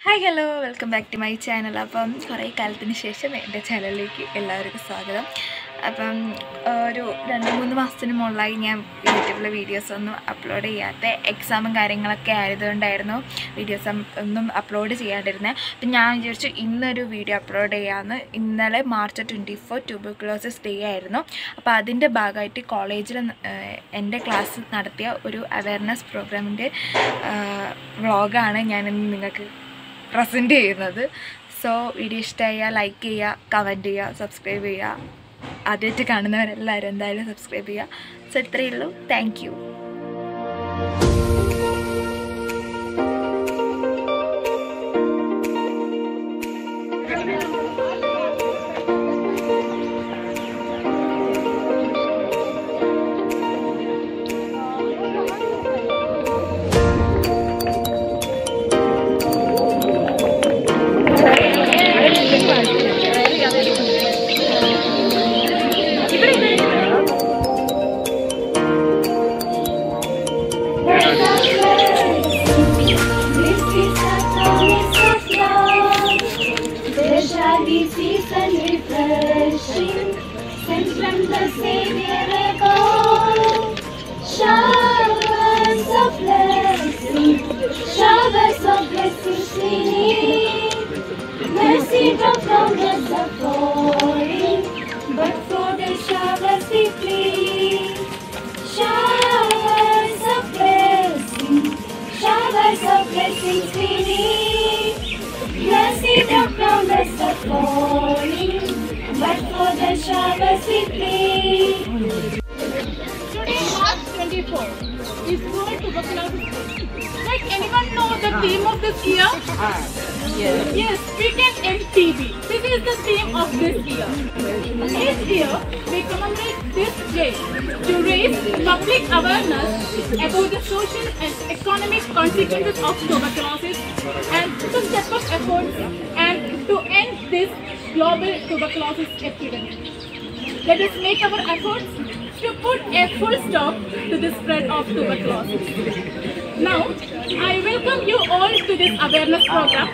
Hi hello welcome back to my channel അപ്പം കുറേ കാലത്തിന് ശേഷം എന്റെ ചാനലിലേക്ക് എല്ലാവർക്കും സ്വാഗതം. അപ്പം ഒരു രണ്ട് മൂന്ന് മാസത്തിന് മുകളിലായി ഞാൻ യൂട്യൂബിലെ വീഡിയോസ് ഒന്നും അപ്ലോഡ് ചെയ്യാത്ത എക്സാമും കാര്യങ്ങളൊക്കെ ആയതുകൊണ്ടായിരുന്നു വീഡിയോസ് ഒന്നും അപ്ലോഡ് ചെയ്യാണ്ടിരുന്നത് അപ്പം ഞാൻ വിചാരിച്ചു ഇന്നൊരു വീഡിയോ അപ്ലോഡ് ചെയ്യാമെന്ന് ഇന്നലെ March twenty four tuberculosis day ആയിരുന്നു. അപ്പോൾ അതിന്റെ ഭാഗമായിട്ട് കോളേജിൽ എന്റെ ക്ലാസ് നടത്തിയ ഒരു അവയർനെസ് പ്രോഗ്രാമിന്റെ വ്ളോഗാണ് ഞാനിന്ന് നിങ്ങൾക്ക് പ്രസന്റ് ചെയ്യുന്നത്. സോ വീഡിയോ ഇഷ്ടമായ ലൈക്ക് ചെയ്യുക കമന്റ് ചെയ്യുക സബ്സ്ക്രൈബ് ചെയ്യുക. ആദ്യമായിട്ട് കാണുന്നവരെല്ലാവരും എന്തായാലും സബ്സ്ക്രൈബ് ചെയ്യുക. സോ ഇത്രയേ ഉള്ളൂ. Thank sent from the Savior. Showers of showers of blessings we need. Mercy from but for the showers we plead. Showers of showers of blessings. Mercy from we plead. Today, March 24, is World Tuberculosis Day. Like anyone know the theme of this year? Yes. Yes, we can end TB. This is the theme of this year. Each year, we commemorate this day to raise public awareness about the social and economic consequences of tuberculosis and to step up efforts and to end this global tuberculosis epidemic. Let us make our efforts to put a full stop to the spread of tuberculosis. Now, I welcome you all to this awareness program.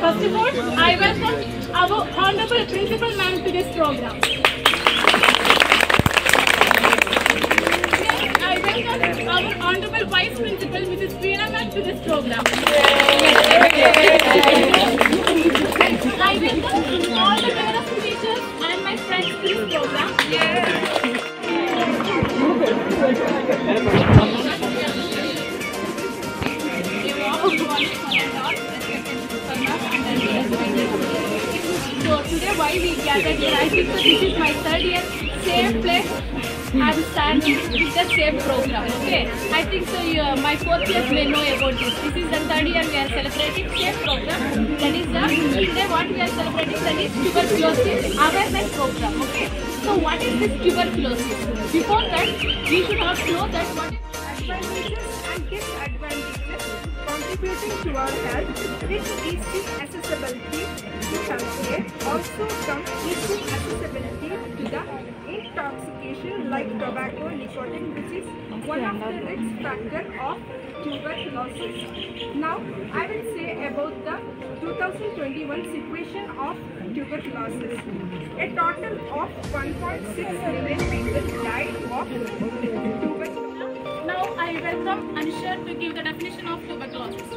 First of all, I welcome our Honorable Principal Ma'am to this program. I welcome our Honorable Vice Principal, Mrs. Veena Ma'am, to this program. Same program, okay? I think so you, uh, my fourth year may know about this. This is the third year we are celebrating same program. That is the, today what we are celebrating that is tuberculosis awareness program, okay? So what is this tuberculosis? Before that, we should have know that what is advantages and disadvantages contributing to our health with easy accessibility to healthcare. Also comes easy accessibility to the intoxication like tobacco, nicotine, which is one of the risk factor of tuberculosis. Now, I will say about the 2021 situation of tuberculosis. A total of 1.6 million people died of tuberculosis. Now I welcome Anisha to give the definition of tuberculosis.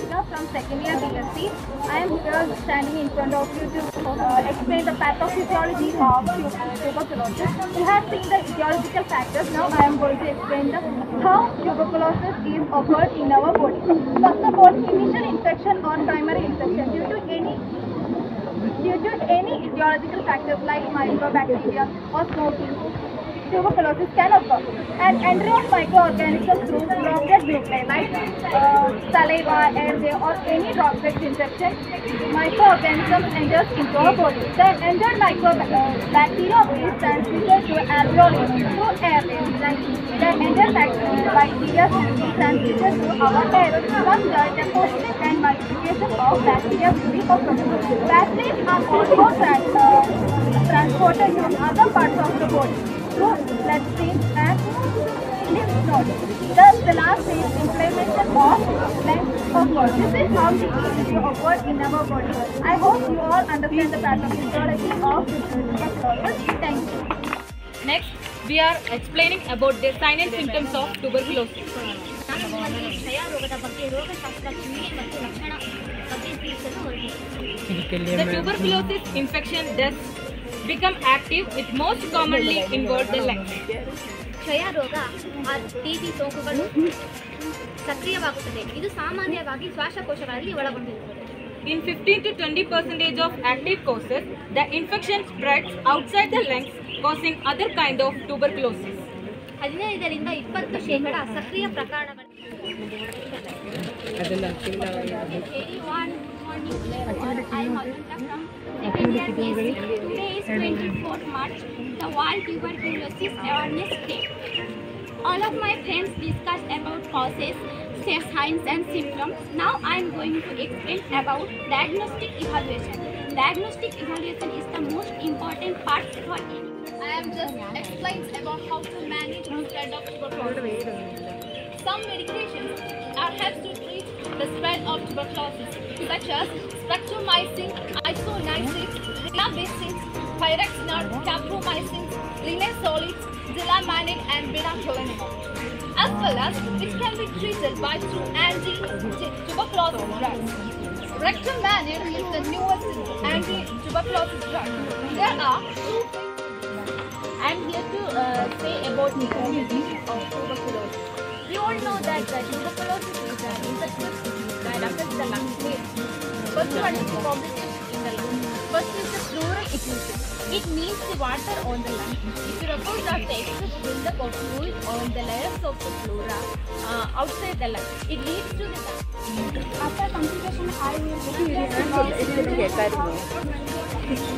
Priya from second year BSc. I am here standing in front of you to uh, explain the pathophysiology of tuberculosis. We have seen the etiological factors. Now I am going to explain the how tuberculosis is occurred in our body. First of all, initial infection or primary infection due to any due to any etiological factors like mycobacteria or smoking, tuberculosis can occur. And entry of microorganisms through droplet like uh, saliva, airway or any droplet infection, microorganism enters into our body. The entered mycobacteria is transmitted to alveoli through airway. Like the entered bac- uh, bacteria is transmitted to our air. From the deposition and multiplication of bacteria will be occurred. Bacteria are also trans- uh, transported to other parts of the body so let's see and lymph nodes. Thus the last is implementation of length of word. This is how we use of in our body. I hope you all understand the pathophysiology of tuberculosis. Thank you. Next, we are explaining about the signs and symptoms of tuberculosis. The tuberculosis infection deaths become active with most commonly involved the lungs. ಕ್ಷಯ ರೋಗ T B ಸೋಂಕುಗಳು ಸಕ್ರಿಯವಾಗುತ್ತದೆ ಇದು ಸಾಮಾನ್ಯವಾಗಿ ಶ್ವಾಸಕೋಶಗಳಲ್ಲಿ ಒಳಗೊಂಡಿರುತ್ತದೆ In 15 to 20 percentage of active causes, the infection spreads outside the lungs, causing other kind of tuberculosis. ಹದಿನೈದರಿಂದ ಇಪ್ಪತ್ತು ಶೇಕಡ ಸಕ್ರಿಯ ಪ್ರಕರಣಗಳು Everyone, morning. I am Almanta from second year BSc. Today is 24th March, the World Tuberculosis Awareness Day. All of my friends discussed about causes, signs and symptoms. Now I am going to explain about diagnostic evaluation. Diagnostic evaluation is the most important part for any. I am just explains about how to manage the spread of tuberculosis. Some medications are helps to treat the spread of tuberculosis, such as streptomycin, isoniazid, rifampicin, pyrazinamide, capreomycin, linezolid, delamanid, and betazolamide. As well as it can be treated by through anti-tuberculosis drugs. Pretomanid is the newest anti-tuberculosis drug. There are two I am here to uh, say about the origin of tuberculosis. We all know that uh, tuberculosis is an infectious disease that affects the lungs. First one is the complication in the lungs. First is the pleural effusion. It means the water on the lung. It refers of the excess buildup of fluid on the layers of the pleura uh, outside the lung. It leads to the after complication, I will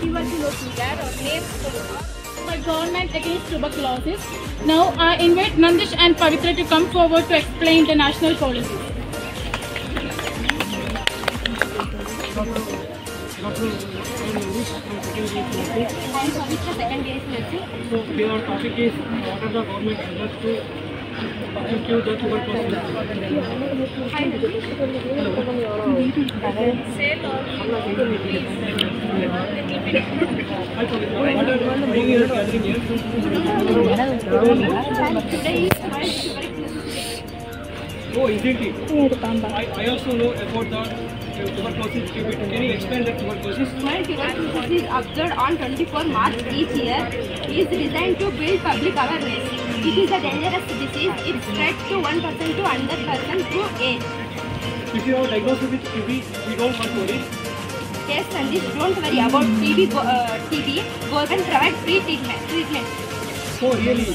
tuberculosis that or names by government against tuberculosis. Now I invite Nandish and Pavitra to come forward to explain the national policy. I am Pavitra, second year So your topic is what are the government measures to cure the tuberculosis? Hi, Pavitra. What are the doing your gathering here? Oh, isn't it? I, I also know about the uh, tuberculosis. Can you explain the tuberculosis? World Tuberculosis is observed on 24 March each year. It is designed to build public awareness. It is a dangerous disease. It spreads to one person to another person through air. If you are diagnosed with TB, we don't want to worry. Yes, and this don't worry about TB. Uh, TB. Government provide free treatment. treatment. So really,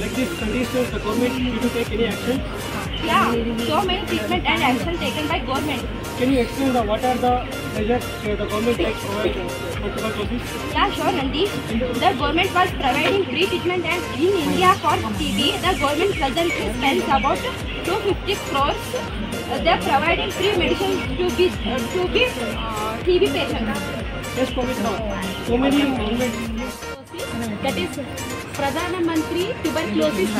like this conditions, the government need to take any action. Yeah, so many treatment and action taken by government. Can you explain the, what are the measures uh, the government takes provide uh, for tuberculosis? Yeah, sure, Nandi. The government was providing free treatment and in India for TB, the government presently spends about 250 crores. Uh, they are providing free medicine to be uh, to be Yes, COVID. So many. That is Pradhan Mantri Tuberculosis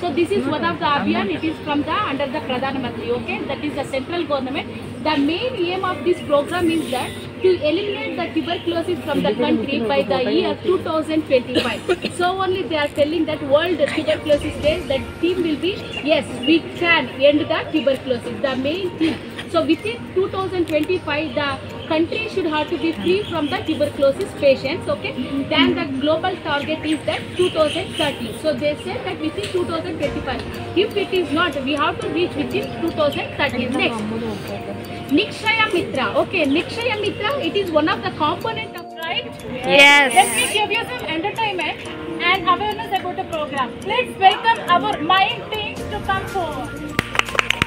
So this is one of the Abia. It is from the under the Pradhan Mantri. Okay, that is the central government. The main aim of this program is that to eliminate the tuberculosis from the country by the year 2025. so only they are telling that World Tuberculosis Day. That team will be yes, we can end the tuberculosis. The main team. So within 2025, the country should have to be free from the tuberculosis patients, okay? Then the global target is that 2030. So they said that within 2025, if it is not, we have to reach within 2030. Next, Nikshaya Mitra. Okay, Nikshaya Mitra, it is one of the component of right? Yes. Let me give you some entertainment and awareness about the program. Let's welcome our mind team to come forward.